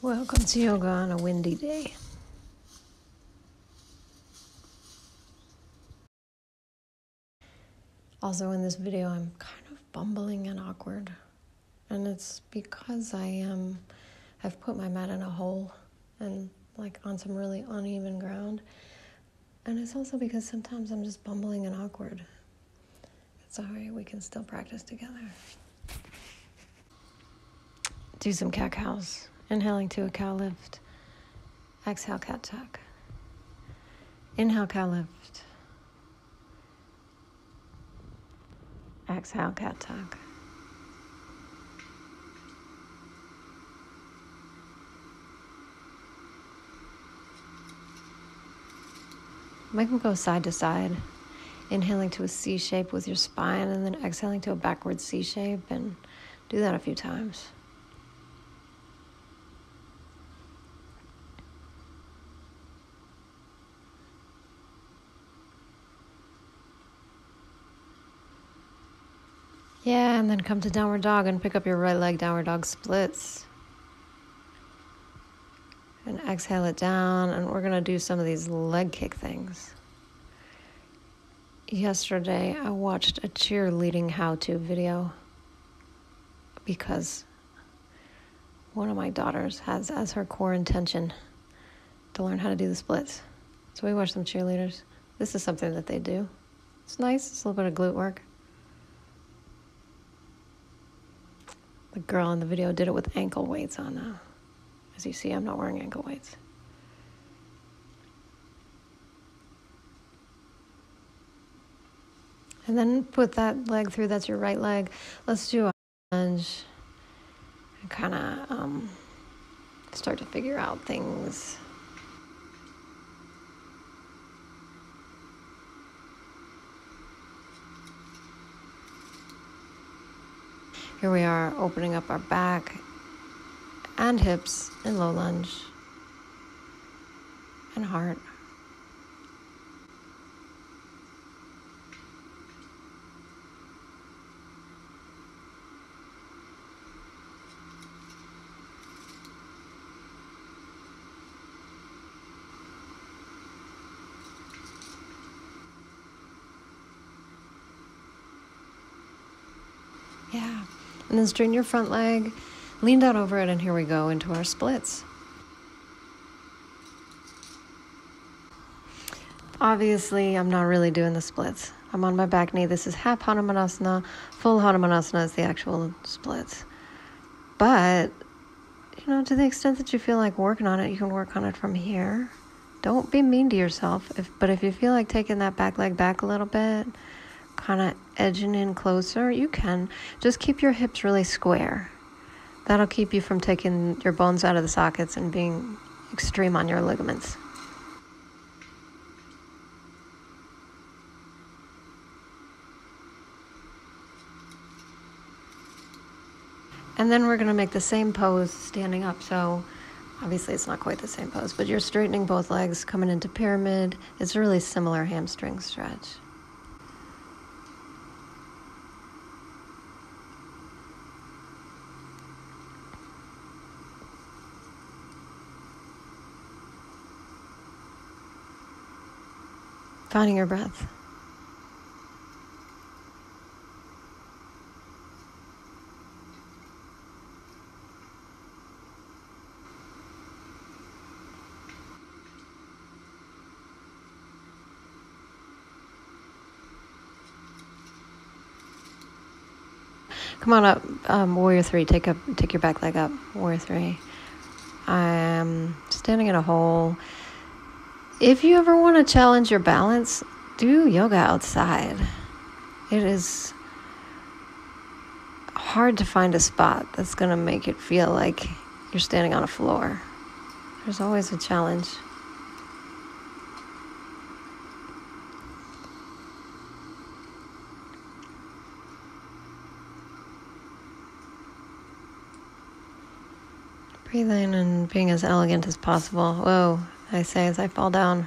Welcome to yoga on a windy day. Also, in this video, I'm kind of bumbling and awkward, and it's because I am. Um, I've put my mat in a hole and like on some really uneven ground, and it's also because sometimes I'm just bumbling and awkward. Alright. We can still practice together. Do some cat cows. Inhaling to a cow lift. Exhale, cat tuck. Inhale, cow lift. Exhale, cat tuck. Make them go side to side. Inhaling to a C shape with your spine and then exhaling to a backward C shape and do that a few times. Yeah, and then come to downward dog and pick up your right leg, downward dog splits. And exhale it down, and we're gonna do some of these leg kick things. Yesterday, I watched a cheerleading how to video because one of my daughters has as her core intention to learn how to do the splits. So we watched some cheerleaders. This is something that they do. It's nice, it's a little bit of glute work. The girl in the video did it with ankle weights on now. As you see, I'm not wearing ankle weights. And then put that leg through, that's your right leg. Let's do a lunge and kind of um, start to figure out things. Here we are opening up our back and hips in low lunge and heart. Yeah. And then straighten your front leg, lean down over it, and here we go into our splits. Obviously, I'm not really doing the splits. I'm on my back knee. This is half Hanumanasana. Full Hanumanasana is the actual splits. But, you know, to the extent that you feel like working on it, you can work on it from here. Don't be mean to yourself. If, but if you feel like taking that back leg back a little bit, kind of edging in closer, you can. Just keep your hips really square. That'll keep you from taking your bones out of the sockets and being extreme on your ligaments. And then we're going to make the same pose standing up. So obviously it's not quite the same pose, but you're straightening both legs, coming into pyramid. It's a really similar hamstring stretch. Finding your breath. Come on up, um, warrior three. Take up, take your back leg up, warrior three. I'm standing in a hole if you ever want to challenge your balance, do yoga outside. It is hard to find a spot that's going to make it feel like you're standing on a floor. There's always a challenge. Breathing and being as elegant as possible. Whoa, I say as I fall down.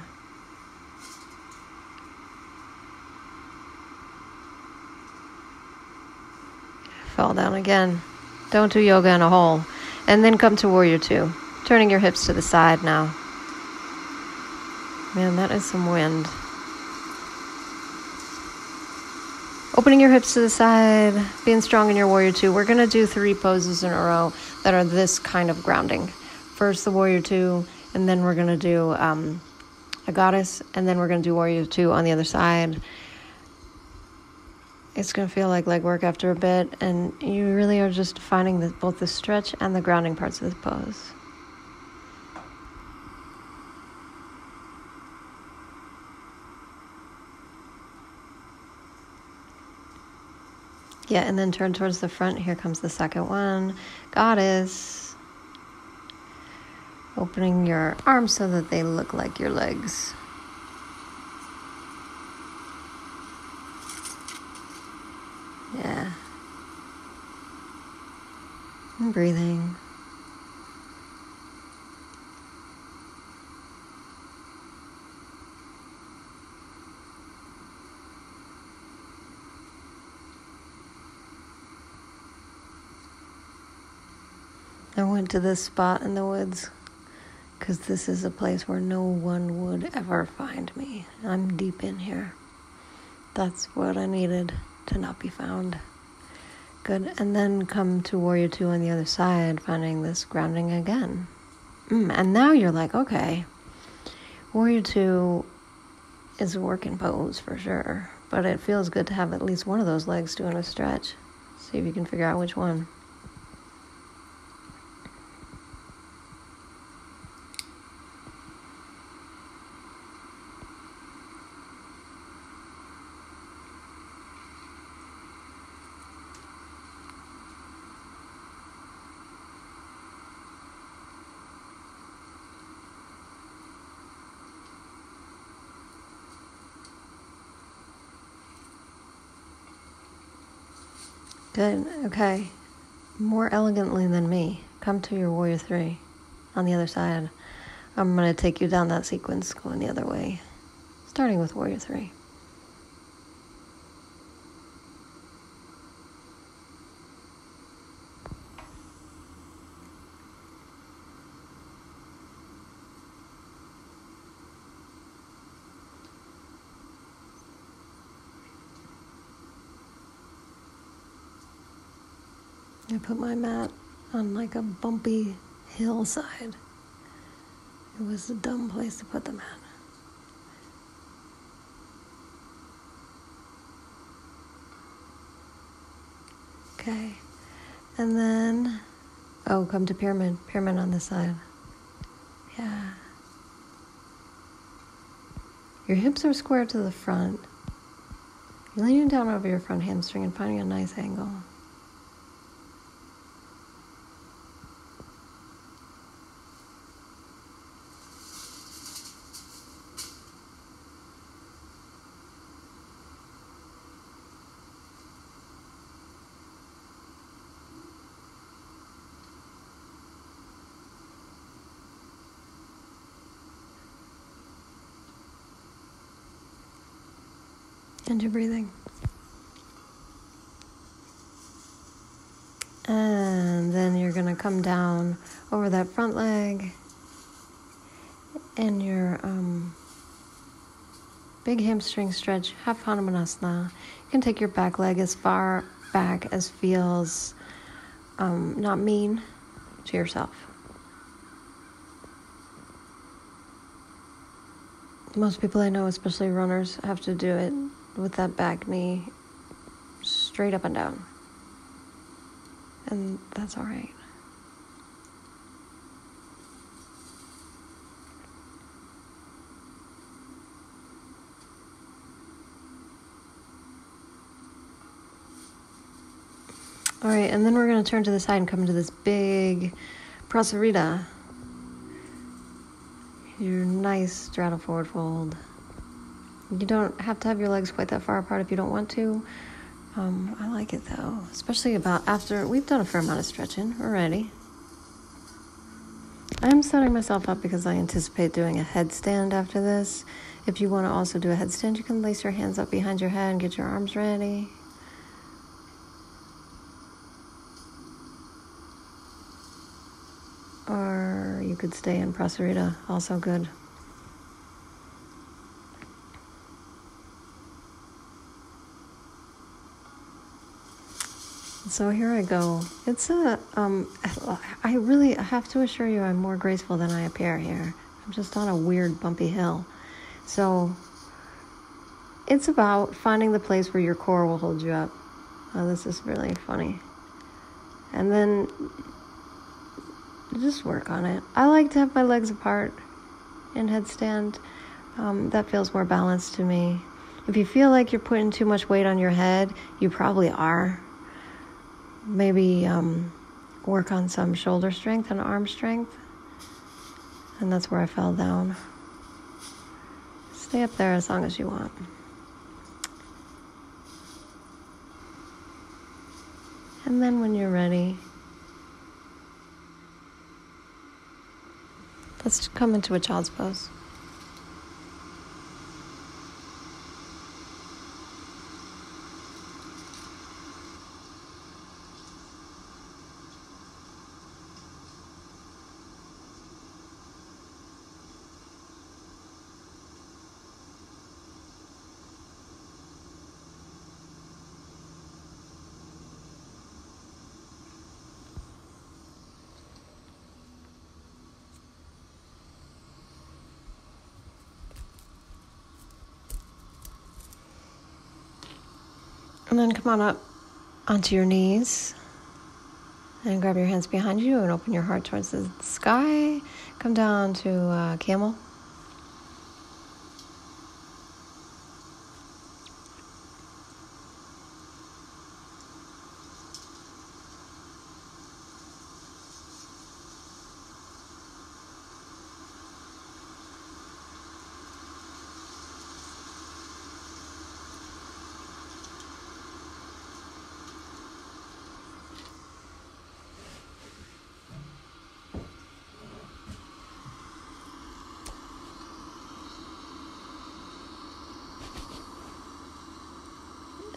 Fall down again. Don't do yoga in a hole. And then come to warrior two. Turning your hips to the side now. Man, that is some wind. Opening your hips to the side, being strong in your warrior two. We're going to do three poses in a row that are this kind of grounding. First, the warrior two, and then we're going to do um, a goddess, and then we're going to do warrior two on the other side. It's going to feel like leg work after a bit, and you really are just finding the, both the stretch and the grounding parts of the pose. Yeah, and then turn towards the front. Here comes the second one. Goddess. Opening your arms so that they look like your legs. Yeah. And breathing. I went to this spot in the woods because this is a place where no one would ever find me. I'm deep in here. That's what I needed to not be found. Good. And then come to Warrior 2 on the other side, finding this grounding again. Mm, and now you're like, okay, Warrior 2 is a working pose for sure, but it feels good to have at least one of those legs doing a stretch. See if you can figure out which one. Good. Okay. More elegantly than me, come to your warrior three on the other side. I'm going to take you down that sequence going the other way, starting with warrior three. I put my mat on like a bumpy hillside. It was a dumb place to put the mat. Okay. And then, oh, come to pyramid. Pyramid on this side. Yeah. Your hips are square to the front. You're leaning down over your front hamstring and finding a nice angle. Your breathing. And then you're going to come down over that front leg and your um, big hamstring stretch, half Hanumanasana. You can take your back leg as far back as feels um, not mean to yourself. Most people I know, especially runners, have to do it with that back knee straight up and down. And that's all right. All right, and then we're going to turn to the side and come to this big Prasarita. Your nice straddle forward fold. You don't have to have your legs quite that far apart if you don't want to. Um, I like it though, especially about after we've done a fair amount of stretching already. I'm setting myself up because I anticipate doing a headstand after this. If you want to also do a headstand, you can lace your hands up behind your head and get your arms ready. Or you could stay in Prasarita, also good. So here I go. It's a, um, I really have to assure you I'm more graceful than I appear here. I'm just on a weird bumpy hill. So it's about finding the place where your core will hold you up. Oh, this is really funny. And then just work on it. I like to have my legs apart in headstand. Um, that feels more balanced to me. If you feel like you're putting too much weight on your head, you probably are. Maybe um, work on some shoulder strength and arm strength. And that's where I fell down. Stay up there as long as you want. And then when you're ready, let's come into a child's pose. And then come on up onto your knees and grab your hands behind you and open your heart towards the sky. Come down to uh, camel.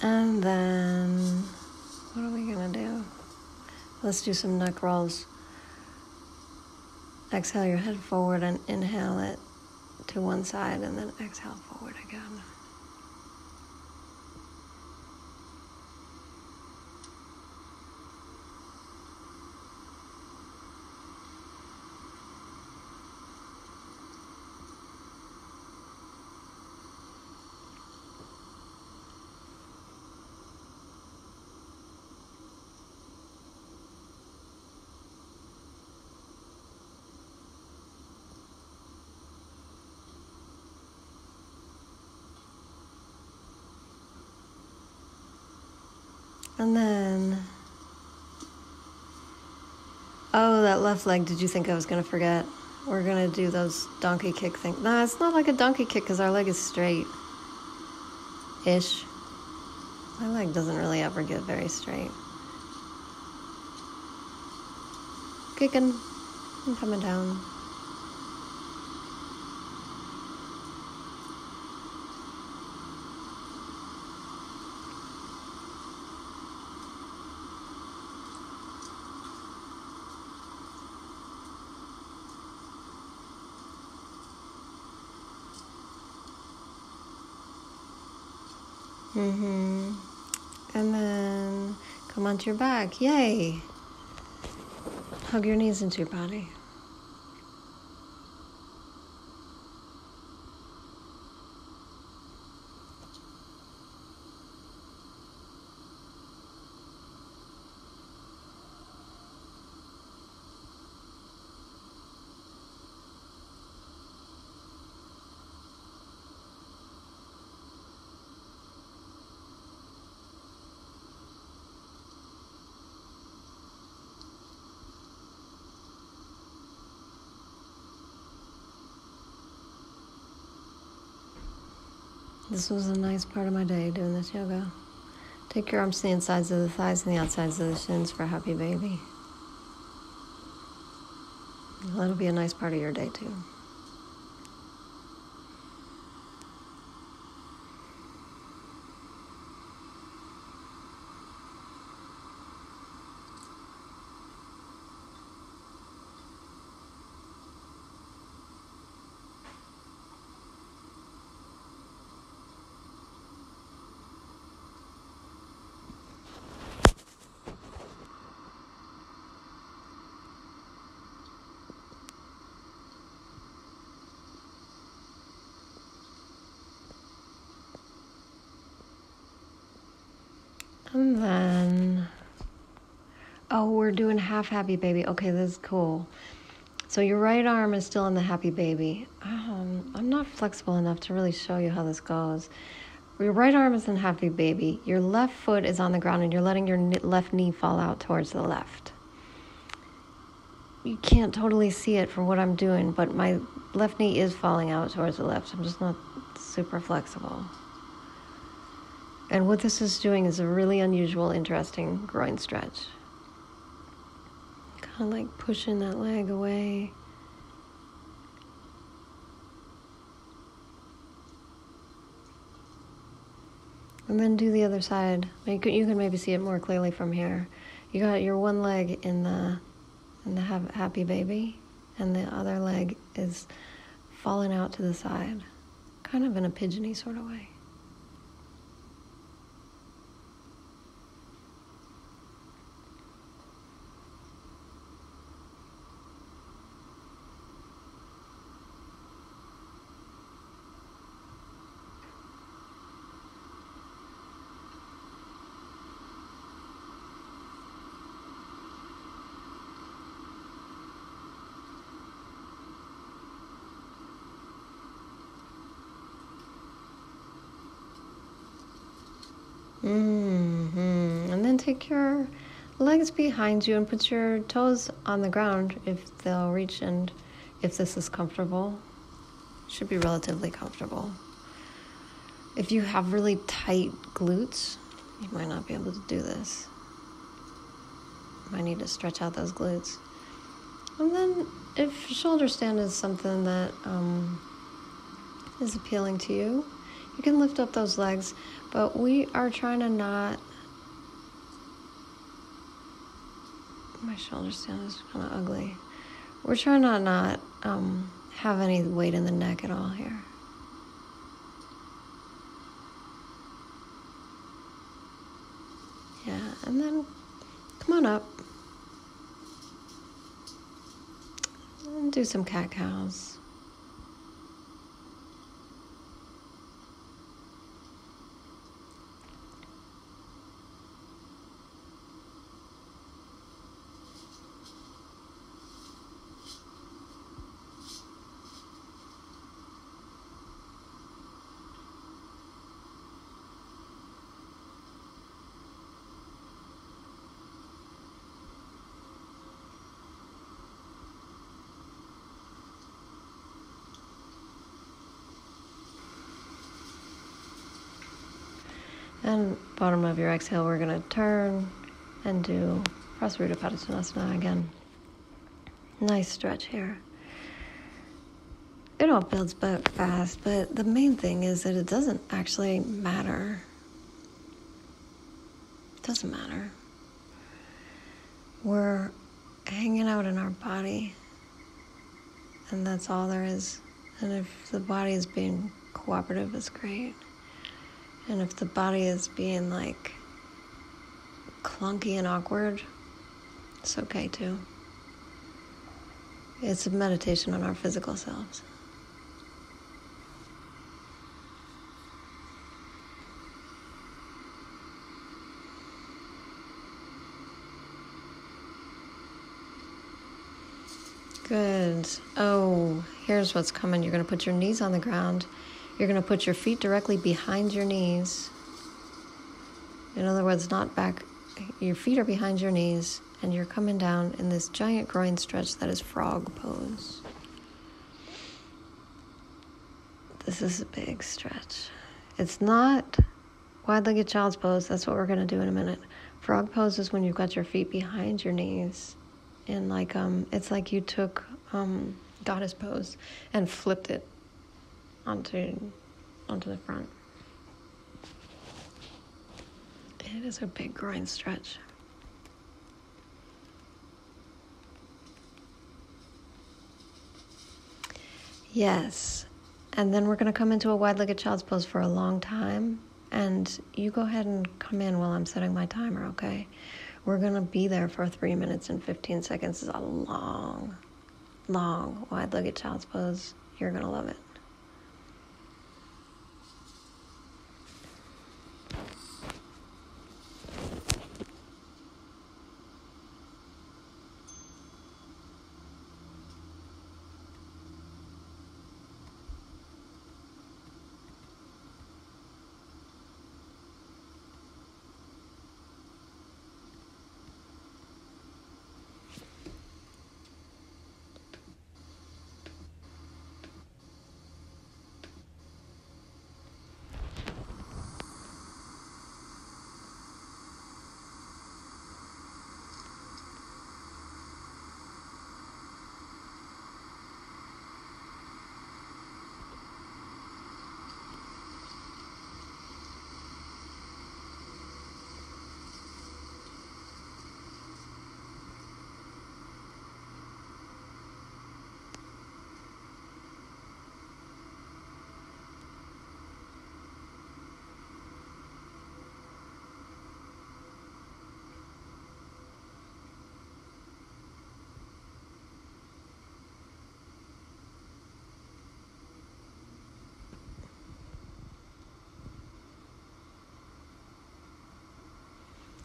And then, what are we gonna do? Let's do some neck rolls. Exhale your head forward and inhale it to one side, and then exhale forward again. And then, oh, that left leg. Did you think I was going to forget? We're going to do those donkey kick things. Nah, it's not like a donkey kick because our leg is straight ish. My leg doesn't really ever get very straight. Kicking and coming down. Mm-hmm. And then come onto your back. Yay. Hug your knees into your body. This was a nice part of my day doing this yoga. Take your arms to the insides of the thighs and the outsides of the shins for a happy baby. That'll be a nice part of your day, too. And then, oh, we're doing half happy baby. Okay, this is cool. So your right arm is still in the happy baby. Um, I'm not flexible enough to really show you how this goes. Your right arm is in happy baby. Your left foot is on the ground and you're letting your left knee fall out towards the left. You can't totally see it from what I'm doing, but my left knee is falling out towards the left. I'm just not super flexible. And what this is doing is a really unusual, interesting groin stretch. Kind of like pushing that leg away. And then do the other side. You can maybe see it more clearly from here. You got your one leg in the in the happy baby, and the other leg is falling out to the side, kind of in a pigeony sort of way. Mm-hmm. And then take your legs behind you and put your toes on the ground if they'll reach and if this is comfortable. Should be relatively comfortable. If you have really tight glutes, you might not be able to do this. Might need to stretch out those glutes. And then, if shoulder stand is something that um, is appealing to you, you can lift up those legs, but we are trying to not. My shoulder stand is kind of ugly. We're trying to not um, have any weight in the neck at all here. Yeah, and then come on up. And do some cat cows. And bottom of your exhale, we're going to turn and do Prasarita Padottanasana again. Nice stretch here. It all builds back fast, but the main thing is that it doesn't actually matter. It doesn't matter. We're hanging out in our body, and that's all there is. And if the body is being cooperative, it's great. And if the body is being like clunky and awkward, it's okay too. It's a meditation on our physical selves. Good. Oh, here's what's coming. You're going to put your knees on the ground you're going to put your feet directly behind your knees. In other words, not back. Your feet are behind your knees, and you're coming down in this giant groin stretch that is frog pose. This is a big stretch. It's not wide legged child's pose. That's what we're going to do in a minute. Frog pose is when you've got your feet behind your knees. And like um it's like you took um goddess pose and flipped it onto onto the front. It is a big groin stretch. Yes. And then we're going to come into a wide legged child's pose for a long time. And you go ahead and come in while I'm setting my timer, okay? We're going to be there for three minutes and 15 seconds. It's a long, long wide legged child's pose. You're going to love it.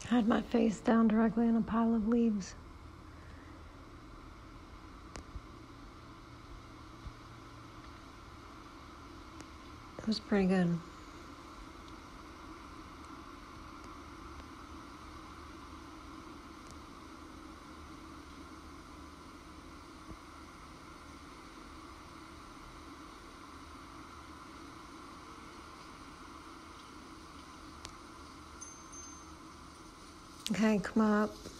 I had my face down directly in a pile of leaves. It was pretty good. Okay, come up.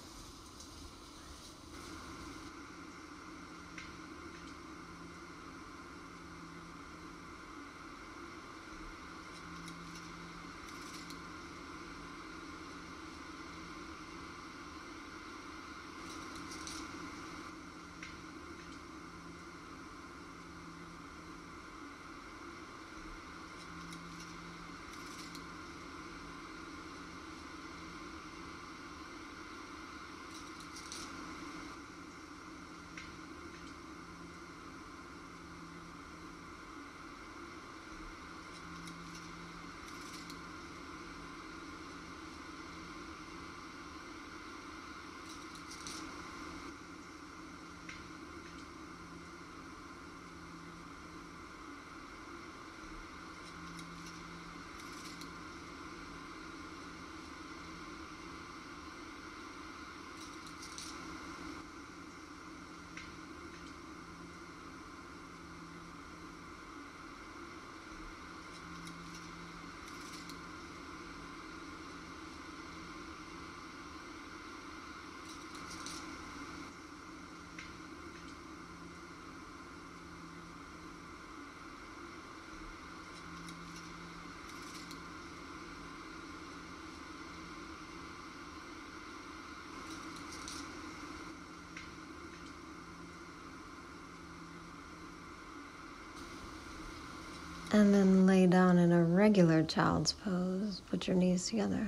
And then lay down in a regular child's pose. Put your knees together.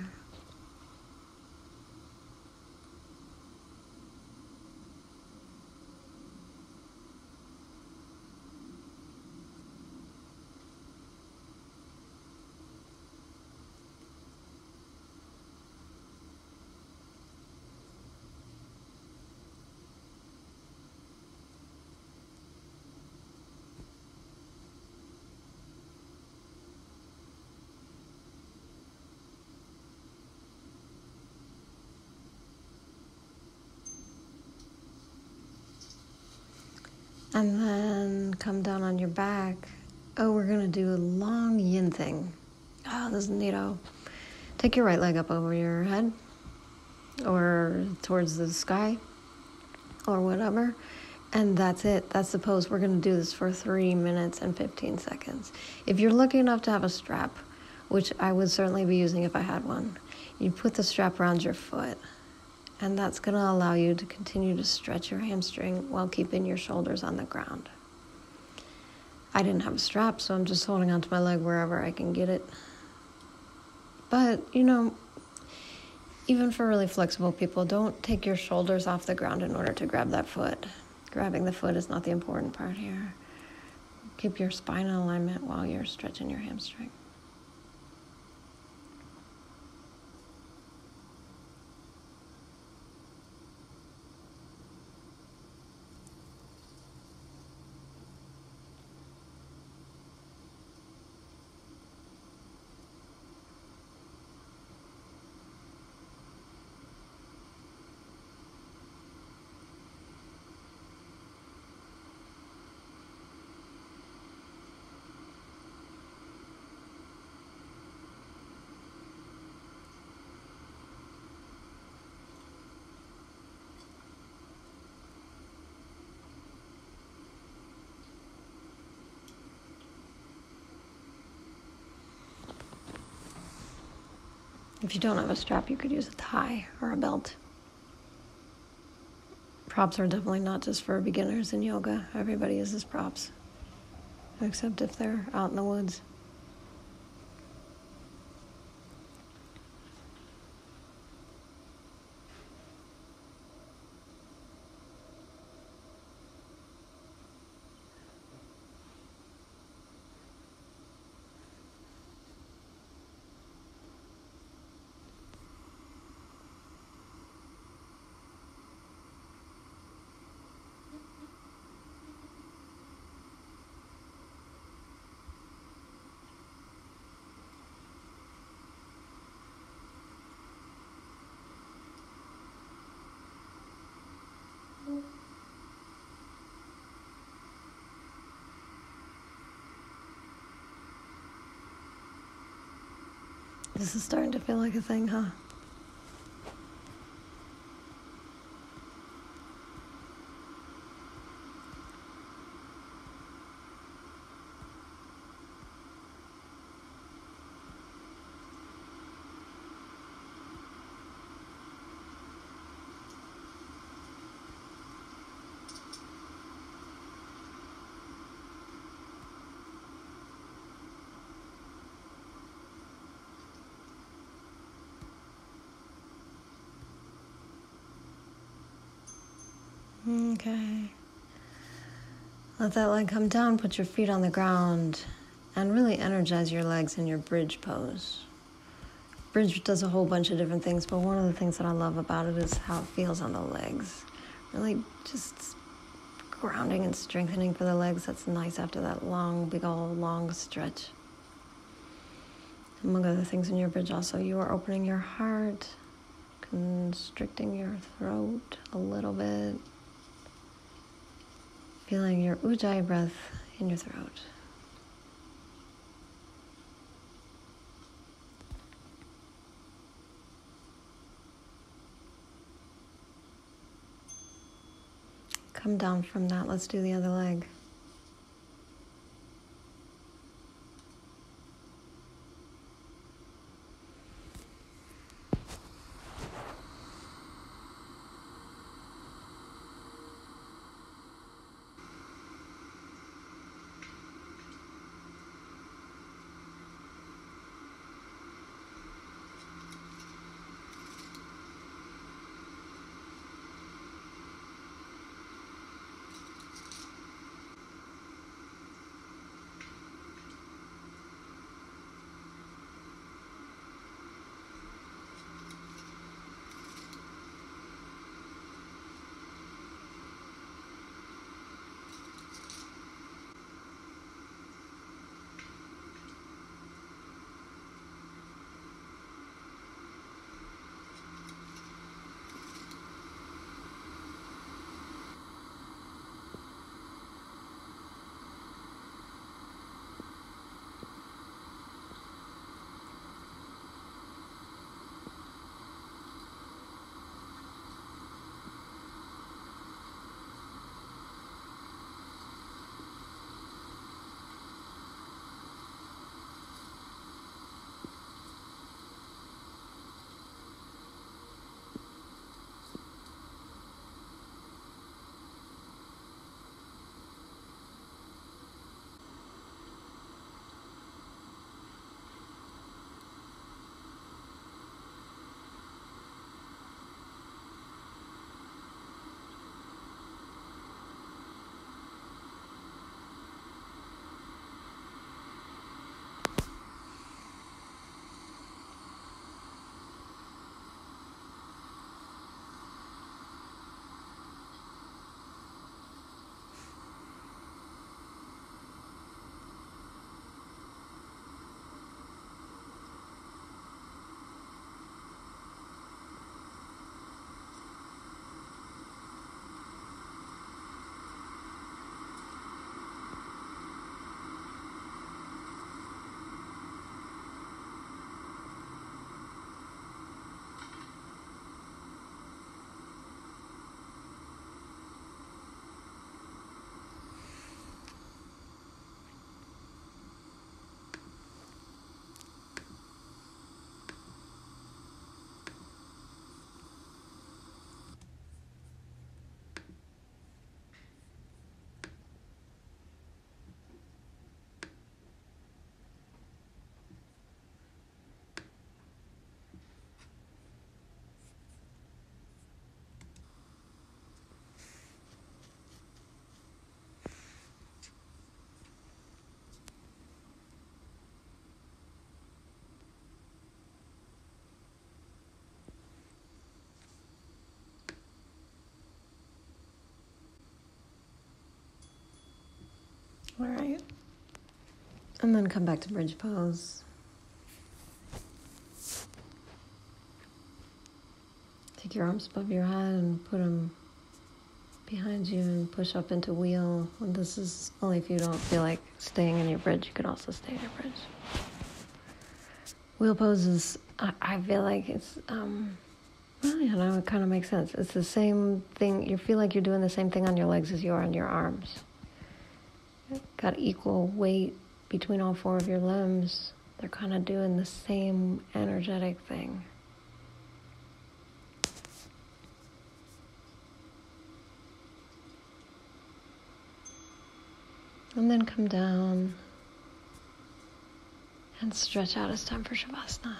And then come down on your back. Oh, we're gonna do a long yin thing. Oh, this is neato. Take your right leg up over your head or towards the sky or whatever. And that's it. That's the pose. We're going to do this for three minutes and 15 seconds. If you're lucky enough to have a strap, which I would certainly be using if I had one, you put the strap around your foot and that's going to allow you to continue to stretch your hamstring while keeping your shoulders on the ground. I didn't have a strap, so I'm just holding onto my leg wherever I can get it. But, you know, even for really flexible people, don't take your shoulders off the ground in order to grab that foot. Grabbing the foot is not the important part here. Keep your spine in alignment while you're stretching your hamstring. If you don't have a strap, you could use a tie or a belt. Props are definitely not just for beginners in yoga. Everybody uses props, except if they're out in the woods. This is starting to feel like a thing, huh? Okay. Let that leg come down, put your feet on the ground, and really energize your legs in your bridge pose. Bridge does a whole bunch of different things, but one of the things that I love about it is how it feels on the legs. Really just grounding and strengthening for the legs. That's nice after that long, big old long stretch. Among other things in your bridge, also, you are opening your heart, constricting your throat a little bit. Feeling your ujjayi breath in your throat. Come down from that. Let's do the other leg. And then come back to bridge pose. Take your arms above your head and put them behind you and push up into wheel. And this is only if you don't feel like staying in your bridge. You can also stay in your bridge. Wheel pose is, I, I feel like it's, um, well, you know, it kind of makes sense. It's the same thing. You feel like you're doing the same thing on your legs as you are on your arms. Got equal weight between all four of your limbs. They're kind of doing the same energetic thing. And then come down and stretch out. It's time for Shavasana.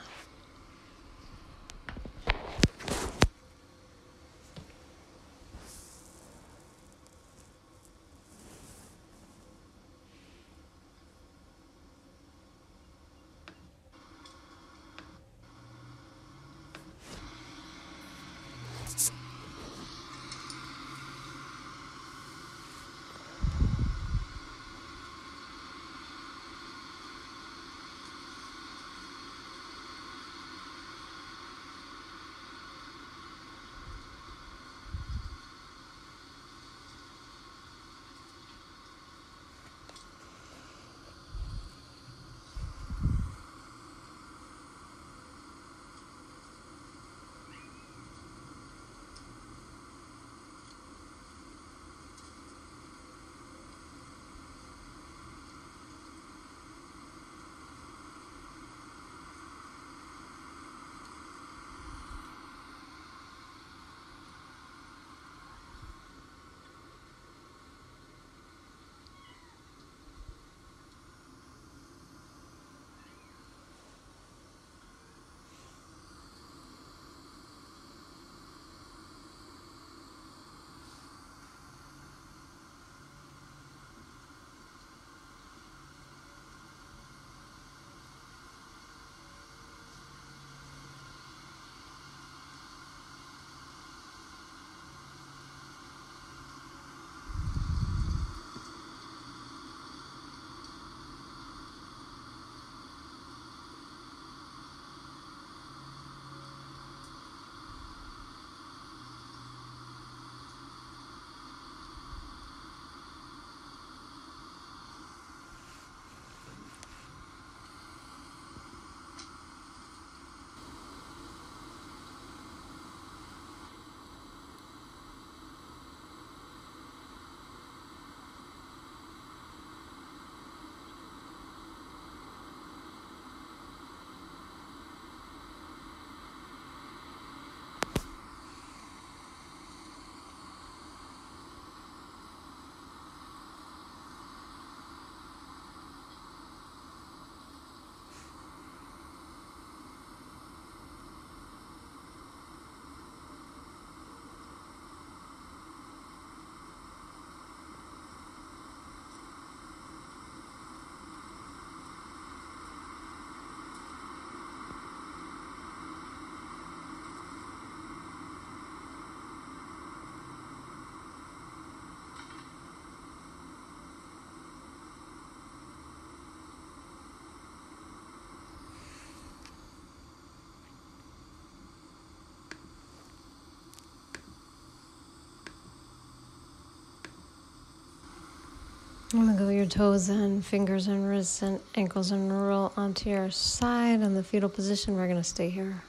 Wiggle your toes and fingers and wrists and ankles and roll onto your side in the fetal position. We're going to stay here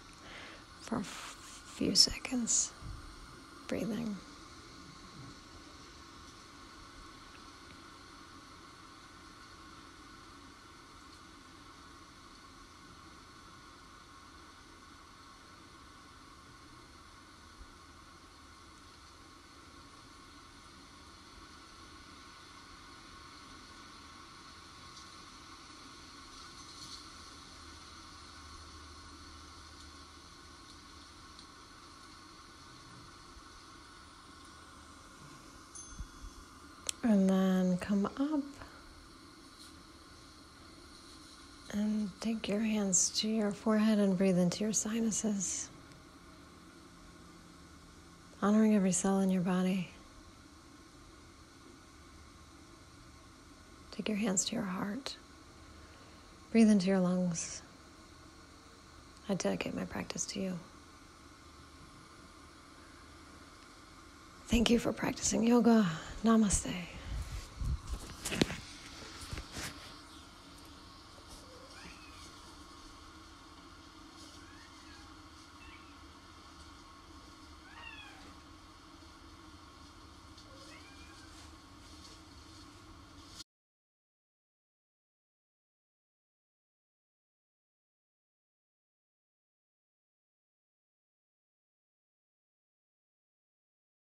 for a few seconds, breathing. And then come up and take your hands to your forehead and breathe into your sinuses, honoring every cell in your body. Take your hands to your heart. Breathe into your lungs. I dedicate my practice to you. Thank you for practicing yoga. Namaste.